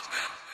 Mothman.